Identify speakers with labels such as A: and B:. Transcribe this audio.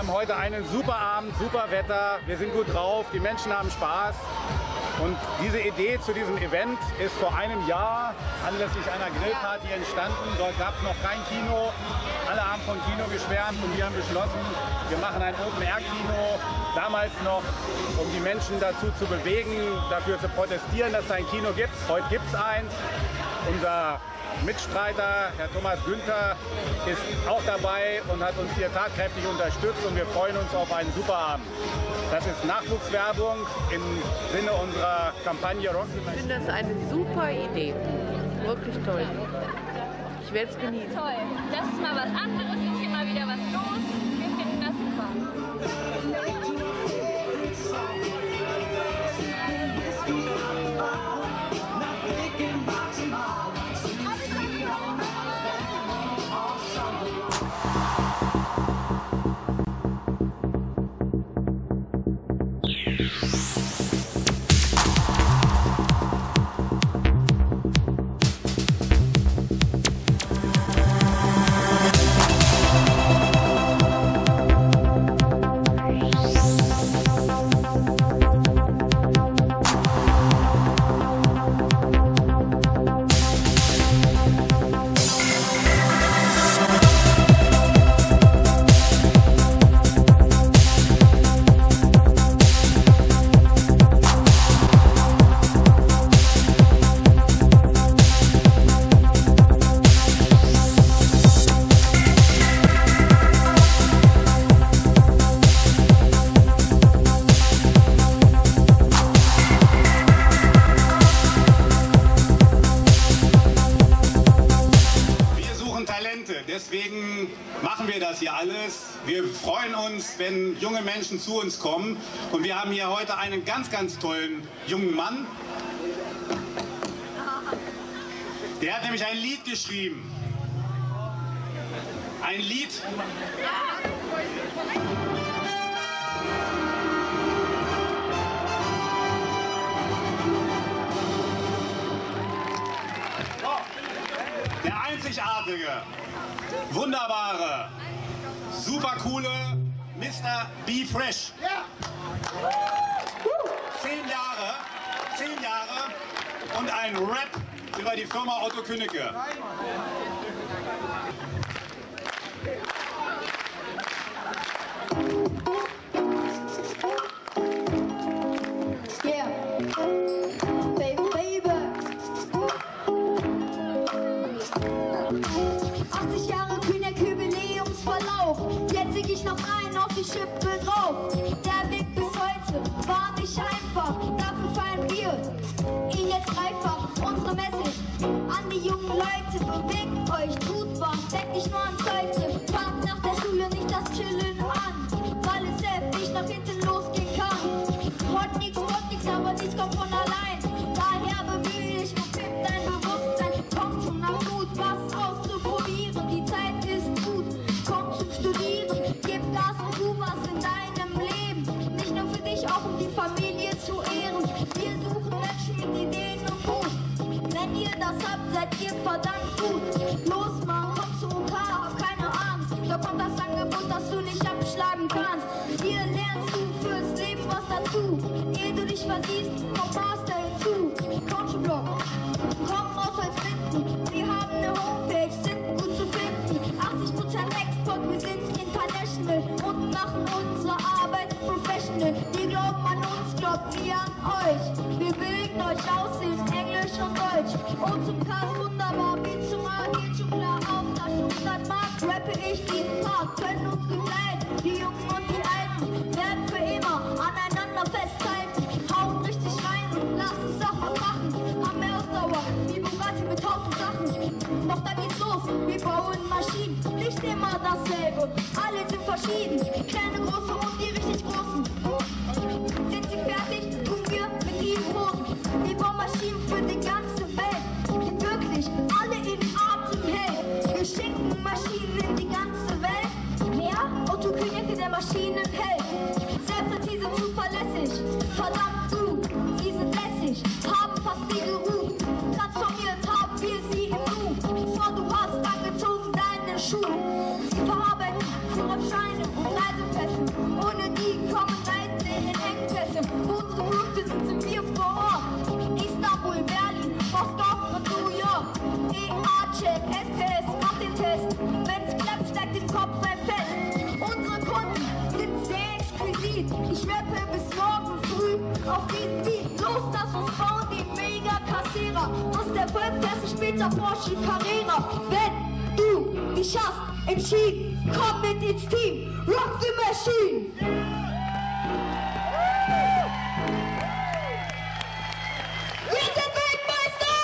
A: haben heute einen super Abend, super Wetter, wir sind gut drauf, die Menschen haben Spaß. Und diese Idee zu diesem Event ist vor einem Jahr anlässlich einer Grillparty entstanden. Dort gab es noch kein Kino. Alle haben von Kino geschwärmt und wir haben beschlossen, wir machen ein Open-Air-Kino. Damals noch, um die Menschen dazu zu bewegen, dafür zu protestieren, dass es ein Kino gibt. Heute gibt es eins. Unser Mitstreiter, Herr Thomas Günther, ist auch dabei und hat uns hier tatkräftig unterstützt und wir freuen uns auf einen super Abend. Das ist Nachwuchswerbung im Sinne unserer Kampagne Rock.
B: Ich finde das eine super Idee. Wirklich toll. Ich werde es genießen.
C: Toll. Das ist mal was anderes, ist hier mal wieder was los.
A: Deswegen machen wir das hier alles. Wir freuen uns, wenn junge Menschen zu uns kommen. Und wir haben hier heute einen ganz, ganz tollen jungen Mann. Der hat nämlich ein Lied geschrieben. Ein Lied. Der einzigartige, wunderbare, super coole Mr. Be Fresh. Zehn Jahre, zehn Jahre und ein Rap über die Firma Otto Künnecke.
D: 80 Jahre Kühner Jubiläumsverlauf. Jetzt leg ich noch einen auf die Schippe drauf. Der Weg bis heute war nicht einfach. Dafür feiern wir ihn jetzt dreifach. Unsere Message an die jungen Leute. Bewegt euch, tut was. Denkt nicht nur ans Heute. Kannst. Hier lernst du fürs Leben was dazu. Ehe du dich versiehst, kommt Master hinzu. Coachblock, komm als Mitten. Wir haben eine Homepage, sind gut zu finden. 80% Export, wir sind international und machen unsere Arbeit professional. Wir glauben an uns, glaubt ihr an euch. Wir bilden euch aus in Englisch und Deutsch. Und zum Cast wunderbar, wie zum A geht schon klar auf das 100 Mark. Rappe ich diesen Part, können uns begleiten. Maschinenheld. Sehr präzise, zuverlässig. Verdammt Lied. Ich rappe bis morgen früh auf diesen Beat. Los, lass uns bauen den mega Kassierer. Aus der Welt fährst ich später Porsche Carrera. Wenn du dich hast entschieden, komm mit ins Team. Rock the Machine! Wir sind Weltmeister!